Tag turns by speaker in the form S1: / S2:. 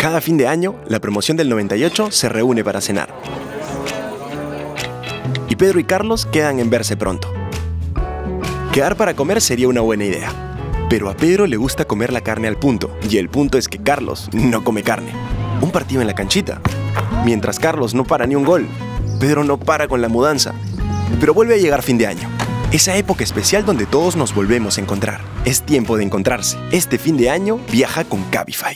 S1: Cada fin de año, la promoción del 98 se reúne para cenar. Y Pedro y Carlos quedan en verse pronto. Quedar para comer sería una buena idea. Pero a Pedro le gusta comer la carne al punto, y el punto es que Carlos no come carne. Un partido en la canchita. Mientras Carlos no para ni un gol, Pedro no para con la mudanza. Pero vuelve a llegar fin de año. Esa época especial donde todos nos volvemos a encontrar. Es tiempo de encontrarse. Este fin de año viaja con Cabify.